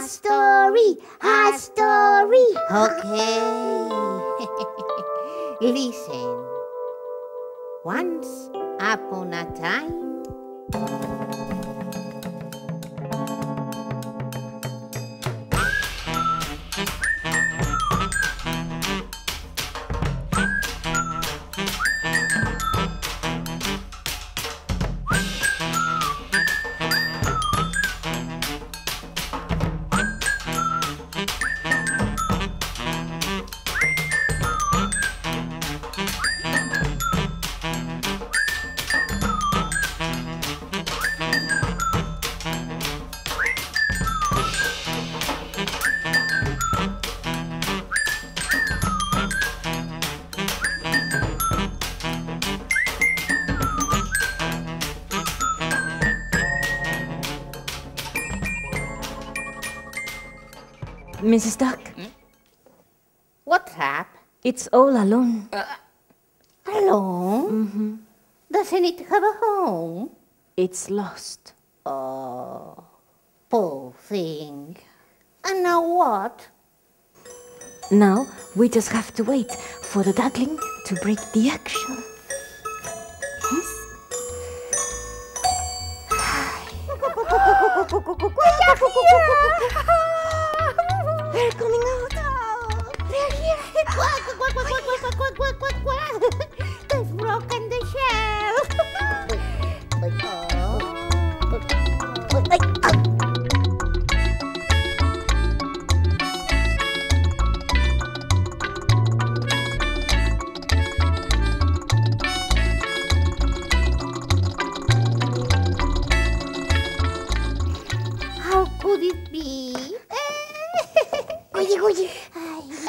a story. A story okay. Listen. Once upon a time. Mrs. Duck, What's up? it's all alone. Uh, alone? Mm-hmm. Doesn't it have a home? It's lost. Oh, poor thing. And now what? Now we just have to wait for the duckling to break the action. Yes? They're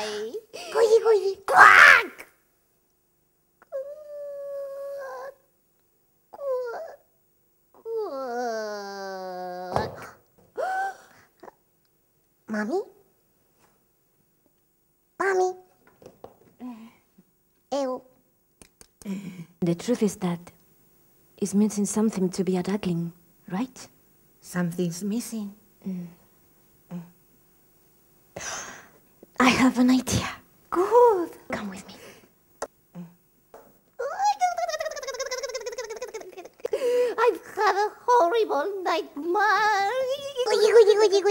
Ay. Goody, goody. Quack! Mommy? Mommy? Ew. The truth is that it's missing something to be a duckling, right? Something's missing. I have an idea. Good. Come with me. I've had a horrible nightmare. Goody, goody, goody,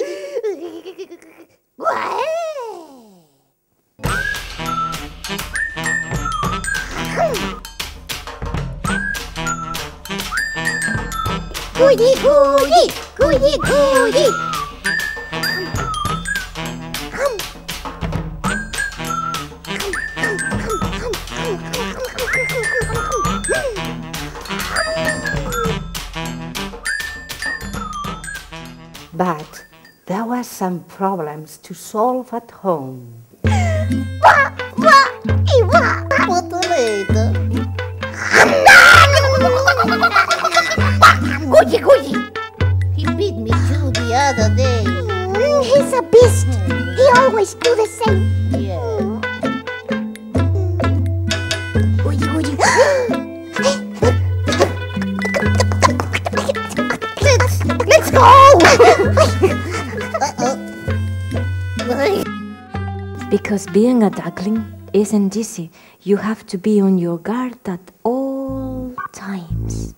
goody. But there were some problems to solve at home. Wah, wah, ee, wah. What later? Goody, goody. He beat me too the other day. Mm, He's a beast. He always do the same. Go! Because being a duckling isn't easy. You have to be on your guard at all times.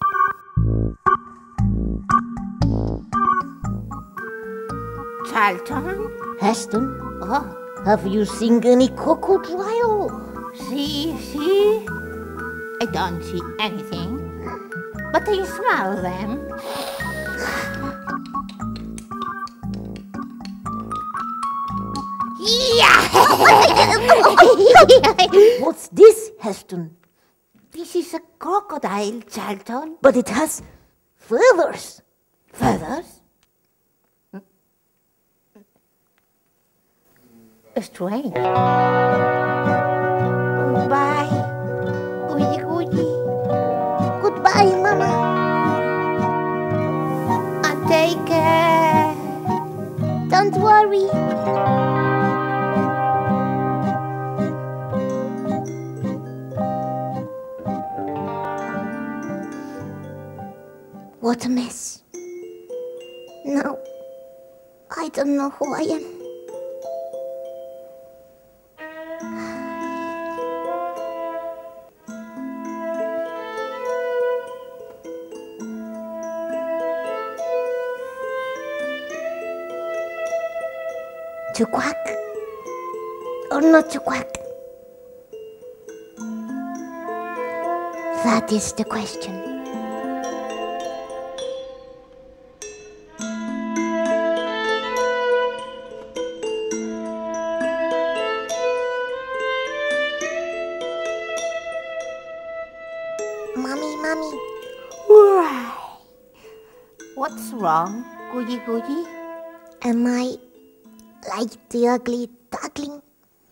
Charlton? Heston, Oh, have you seen any crocodile? see, see? I don't see anything, but I smell them. What's this, Heston? This is a crocodile, Charlton. But it has feathers. Feathers? Strange. Goodbye. Goody goody. Goodbye, Mama. And take care. Don't worry. miss. No, I don't know who I am. To quack or not to quack? That is the question. Mommy, Why? What's wrong, Goody Goody? am I like the ugly duckling?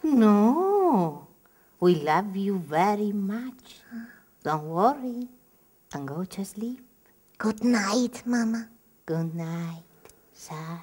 No, we love you very much. Don't worry and go to sleep. Good night, Mama. Good night, son.